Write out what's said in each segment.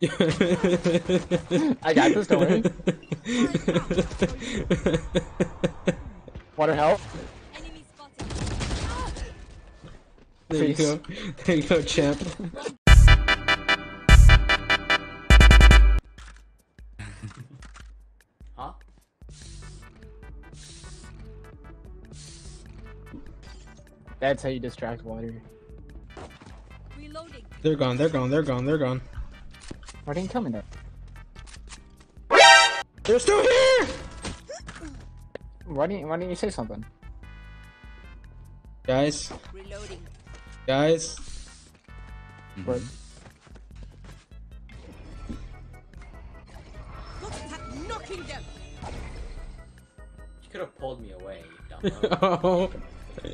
I got this, don't worry. Water help. Enemy spotted. there you go. There you go, champ. Huh? That's how you distract water. Reloading. They're gone. They're gone. They're gone. They're gone. Why didn't you tell me that? They're still here. Why didn't Why didn't you say something? Guys, Reloading. guys. What? Look at that knocking them. You could have pulled me away, you dumb. oh.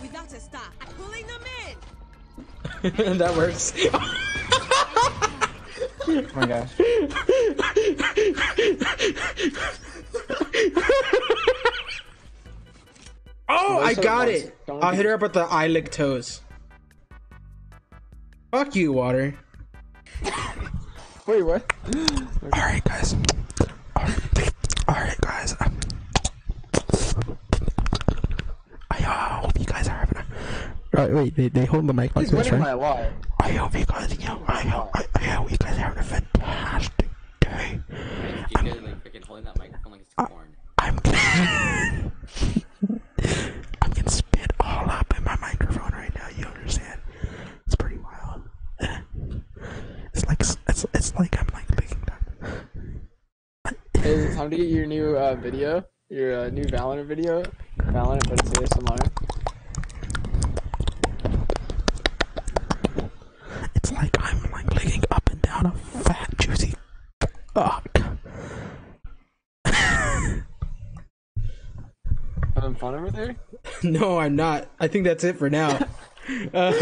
Without a star, I'm pulling them in. that works. Oh my gosh. Oh, I got it. don't I'll hit her up with the eye lick toes. Fuck you, water. Wait, what? Alright, guys. Alright, guys. Um, I uh, hope you guys are having a. Right, wait, they, they hold the mic like He's this, winning right? My life. I hope you guys, you know, I hope, I, I hope you guys are having a fantastic day. You could like freaking holding that microphone like it's corn. I'm gonna, I'm gonna spit all up in my microphone right now. You understand? It's pretty wild. It's like it's it's like I'm like licking that. Hey, is it time to get your new uh, video? Your uh, new Valorant video? Valorant, but it's ASMR. It's like I'm like licking up and down a fat juicy cock. Fun over there? No, I'm not. I think that's it for now. Um,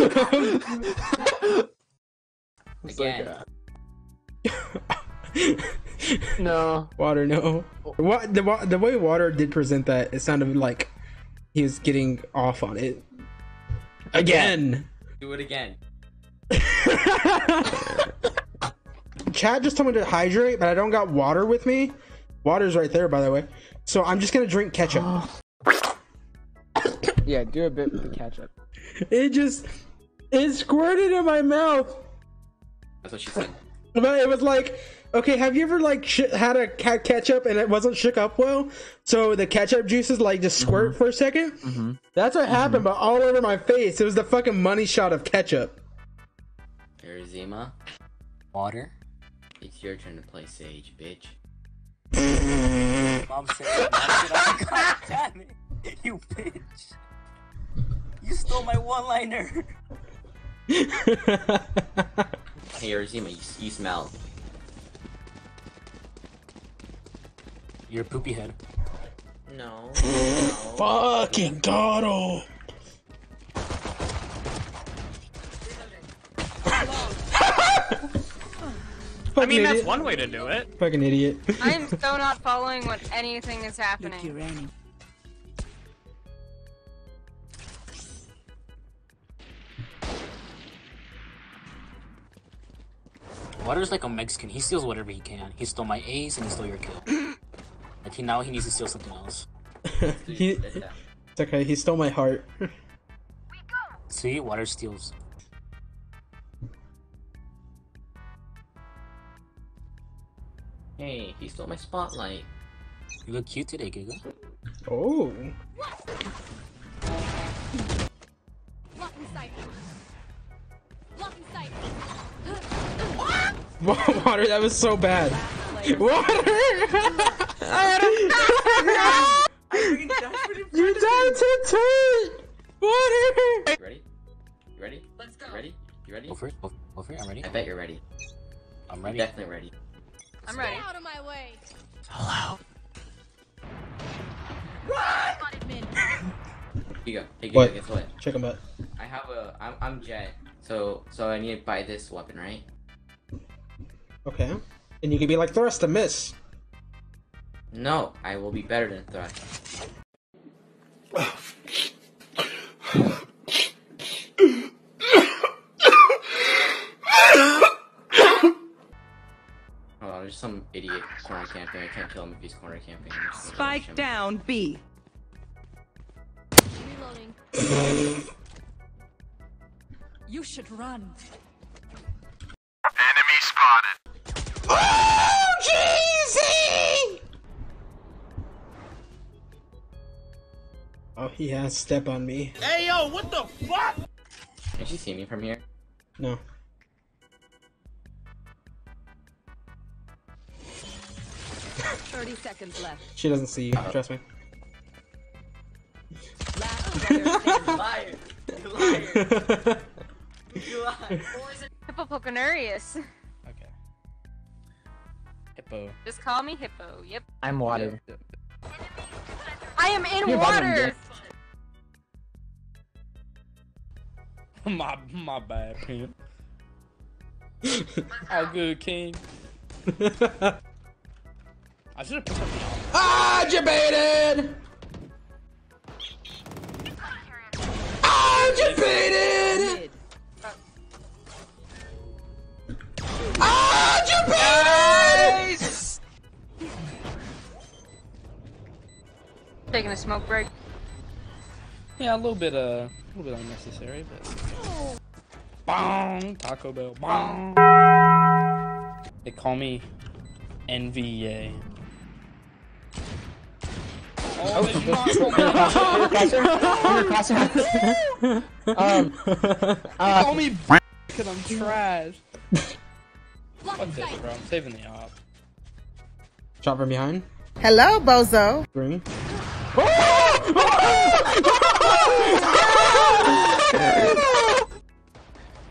like, Again. uh, no. water, no. What the wa- the way water did present that, it sounded like he was getting off on it. Again. Do it again. Chad just told me to hydrate, but I don't got water with me. Water's right there, by the way. So I'm just gonna drink ketchup. Yeah, do a bit with the ketchup. It just it squirted in my mouth. That's what she said. But it was like, okay, have you ever like sh- had a ca- ketchup and it wasn't shook up well? So the ketchup juices like just squirt mm-hmm. for a 2nd mm-hmm. That's what happened, mm-hmm. but all over my face. It was the fucking money shot of ketchup. Arizima. Water. It's your turn to play Sage, bitch. Mom said, stole my one liner. Hey, Arizima, you, you smell. You're a poopy head. No. fucking god. I mean, that's one way to do it. Fucking idiot. I am so not following what anything is happening. Water's like a Mexican. He steals whatever he can. He stole my A's and he stole your kill. like he now he needs to steal something else. he, it's okay, he stole my heart. See, water steals. Hey, he stole my spotlight. You look cute today, Giga. Oh. Lock in sight. Lock in sight. Water, that was so bad. Water! you died to turn! Water! You ready? You ready? Let's go. You ready? You ready? Go for it. Go, go for it. I'm ready. I bet you're ready. I'm You're ready. definitely ready. I'm ready. Get out of my way. Hello. Spotted mid. Here you go. Hey, Giga, What? guess what? Check him out. I have a. I'm, I'm Jett. So, so I need to buy this weapon, right? Okay. And you can be like Thrust and miss. No, I will be better than Thrust. Hold on, there's some idiot corner camping. I can't kill him if he's corner camping. Spike down, B. Reloading. you should run. He has step on me. Hey yo, what the fuck? Can she see me from here? No. Thirty seconds left. She doesn't see you. Trust me. Last. Liar! You liar! You liar! Hippopoconarius. Okay. Hippo. Just call me Hippo. Yep. I'm water. I am in You're better than water. my my bad, pimp. All good, King. I should have put something on. ah, debated. Ah, debated. Mid. Ah, debated. Taking a smoke break. Yeah, a little bit, uh, a little bit unnecessary, but. Bong! Taco Bell. Bong! They call me NVA. Oh, they um, call me because I'm trash. Fuck this, bro. I'm saving the op. Shot from behind. Hello, bozo. Green.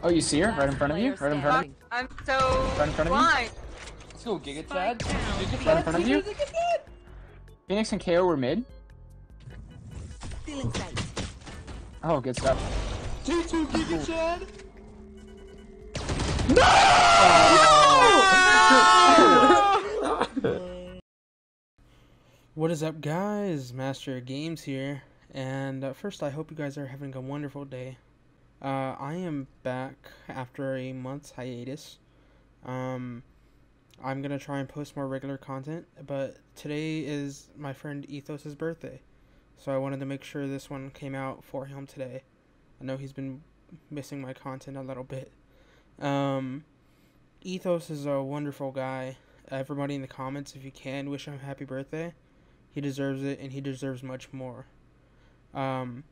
oh, you see her right in front of you? Right in front of you? I'm so Right in front of you? blind. Let's go, Giga Chad. Giga Right in front of you? Phoenix and KAY/O were mid. Oh, good stuff. G2 Giga Chad. What is up, guys? Master Games here, and uh, first, I hope you guys are having a wonderful day. Uh, I am back after a month's hiatus. Um, I'm gonna try and post more regular content, but today is my friend Itos's birthday, so I wanted to make sure this one came out for him today. I know he's been missing my content a little bit. Um, Ethos is a wonderful guy. Everybody in the comments, if you can, wish him a happy birthday. He deserves it, and he deserves much more. Um,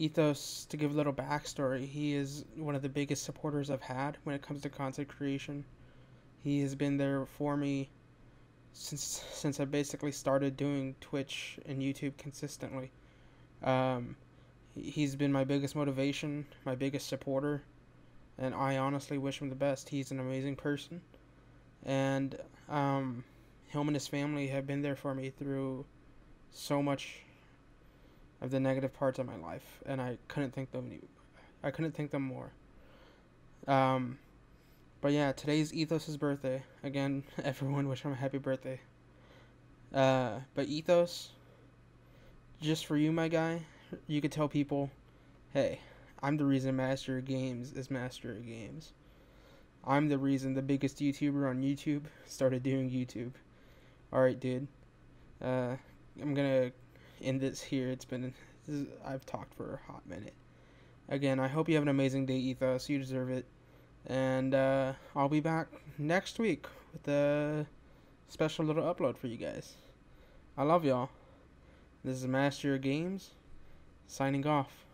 Itos, to give a little backstory, he is one of the biggest supporters I've had when it comes to content creation. He has been there for me since since I basically started doing Twitch and YouTube consistently. Um, he- he's been my biggest motivation, my biggest supporter, and I honestly wish him the best. He's an amazing person, and um, him and his family have been there for me through so much of the negative parts of my life, and I couldn't think them. any- I couldn't thank them more. Um, but yeah, today's Itos's birthday. Again, everyone wish him a happy birthday. Uh, but Ethos, just for you, my guy, you could tell people, hey, I'm the reason Master of Games is Master of Games. I'm the reason the biggest YouTuber on YouTube started doing YouTube. Alright, dude. Uh, I'm gonna end this here. It's been. Is, I've talked for a hot minute. Again, I hope you have an amazing day, Itos. You deserve it. And uh, I'll be back next week with a special little upload for you guys. I love y'all. This is Master Games, signing off.